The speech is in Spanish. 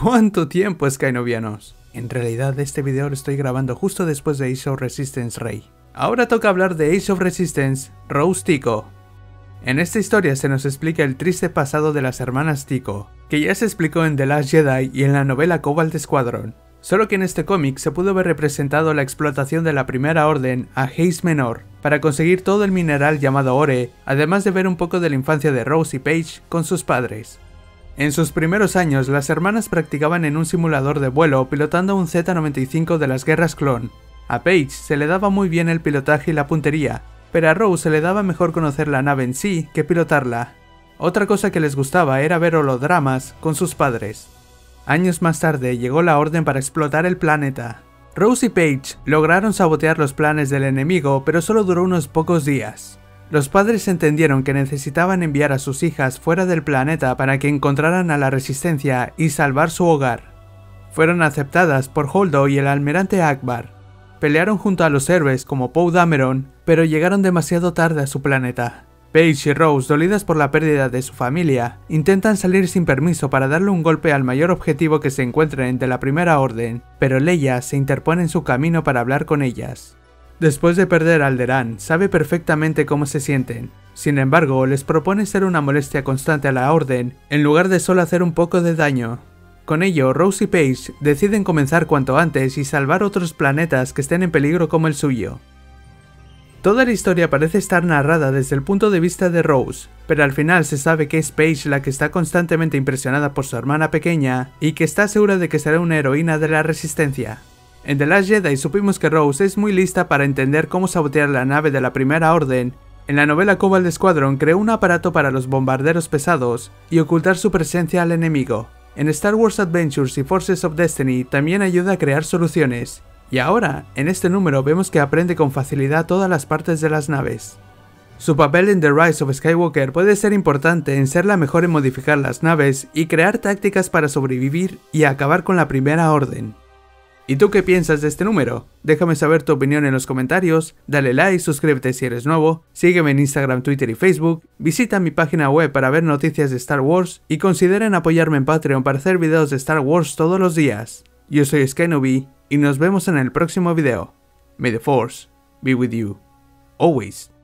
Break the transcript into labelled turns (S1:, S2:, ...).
S1: ¿Cuánto tiempo, Skynovianos? En realidad este video lo estoy grabando justo después de Ace of Resistance Rey. Ahora toca hablar de Ace of Resistance Rose Tico. En esta historia se nos explica el triste pasado de las hermanas Tico, que ya se explicó en The Last Jedi y en la novela Cobalt Squadron. Solo que en este cómic se pudo ver representado la explotación de la Primera Orden a Haze Menor para conseguir todo el mineral llamado Ore, además de ver un poco de la infancia de Rose y Paige con sus padres. En sus primeros años, las hermanas practicaban en un simulador de vuelo pilotando un Z-95 de las guerras clon. A Paige se le daba muy bien el pilotaje y la puntería, pero a Rose se le daba mejor conocer la nave en sí que pilotarla. Otra cosa que les gustaba era ver holodramas con sus padres. Años más tarde llegó la orden para explotar el planeta. Rose y Paige lograron sabotear los planes del enemigo, pero solo duró unos pocos días. Los padres entendieron que necesitaban enviar a sus hijas fuera del planeta para que encontraran a la resistencia y salvar su hogar. Fueron aceptadas por Holdo y el almirante Akbar. Pelearon junto a los héroes como Poe Dameron, pero llegaron demasiado tarde a su planeta. Paige y Rose, dolidas por la pérdida de su familia, intentan salir sin permiso para darle un golpe al mayor objetivo que se encuentren de la Primera Orden, pero Leia se interpone en su camino para hablar con ellas. Después de perder a Alderaan, sabe perfectamente cómo se sienten. Sin embargo, les propone ser una molestia constante a la Orden, en lugar de solo hacer un poco de daño. Con ello, Rose y Paige deciden comenzar cuanto antes y salvar otros planetas que estén en peligro como el suyo. Toda la historia parece estar narrada desde el punto de vista de Rose, pero al final se sabe que es Paige la que está constantemente impresionada por su hermana pequeña y que está segura de que será una heroína de la resistencia. En The Last Jedi supimos que Rose es muy lista para entender cómo sabotear la nave de la Primera Orden. En la novela Cobalt Squadron creó un aparato para los bombarderos pesados y ocultar su presencia al enemigo. En Star Wars Adventures y Forces of Destiny también ayuda a crear soluciones. Y ahora, en este número vemos que aprende con facilidad todas las partes de las naves. Su papel en The Rise of Skywalker puede ser importante en ser la mejor en modificar las naves y crear tácticas para sobrevivir y acabar con la Primera Orden. ¿Y tú qué piensas de este número? Déjame saber tu opinión en los comentarios, dale like, suscríbete si eres nuevo, sígueme en Instagram, Twitter y Facebook, visita mi página web para ver noticias de Star Wars y consideren apoyarme en Patreon para hacer videos de Star Wars todos los días. Yo soy Skynobi y nos vemos en el próximo video. May the Force be with you. Always.